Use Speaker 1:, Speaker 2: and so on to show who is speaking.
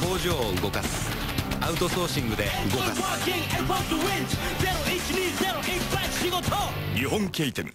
Speaker 1: 工場を動かす。アウトソーシングで動かす。
Speaker 2: 日本経典